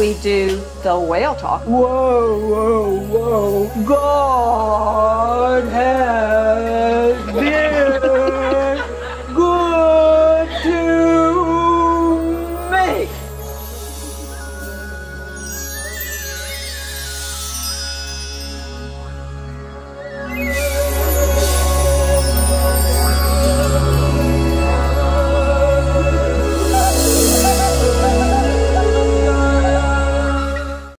we do the whale talk. Whoa, whoa, whoa, go!